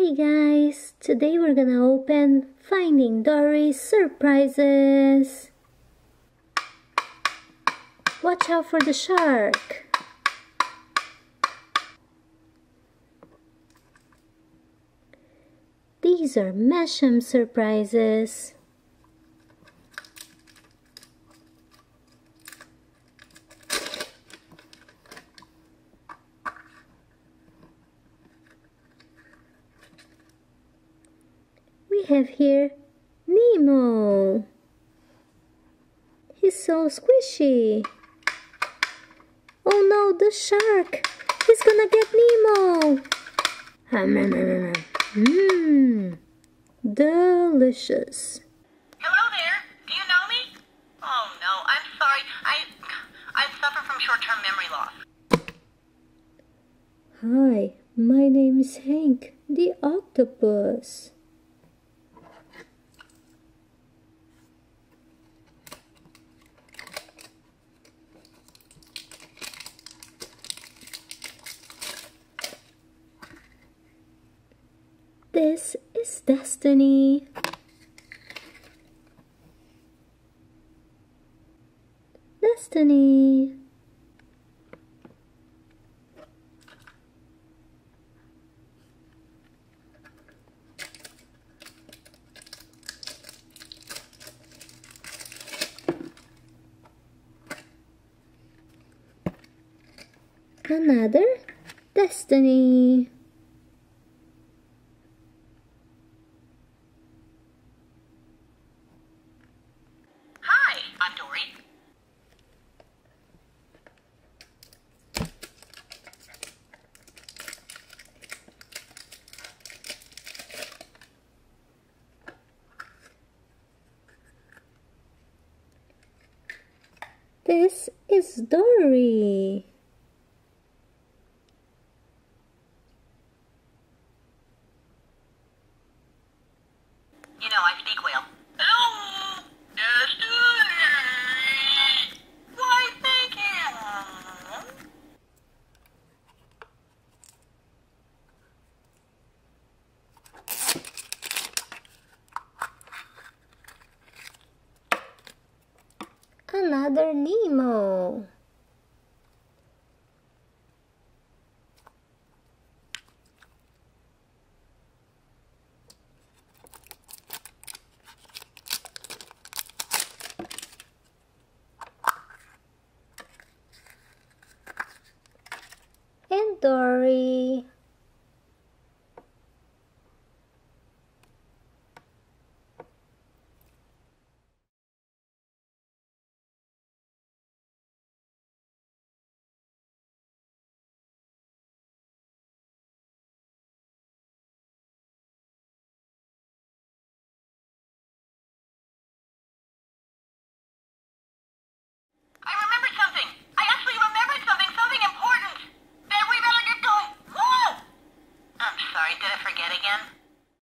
Hey guys, today we're gonna open Finding Dory surprises. Watch out for the shark. These are Mash'em surprises. Have here Nemo. He's so squishy. Oh no, the shark! He's gonna get Nemo! Mmm, delicious. Hello there. Do you know me? Oh no, I'm sorry. I I suffer from short-term memory loss. Hi, my name is Hank, the octopus. This is Destiny. Destiny. Another Destiny. Hi, I'm Dory. This is Dory. You know, I speak whale. another Nemo. And Dory.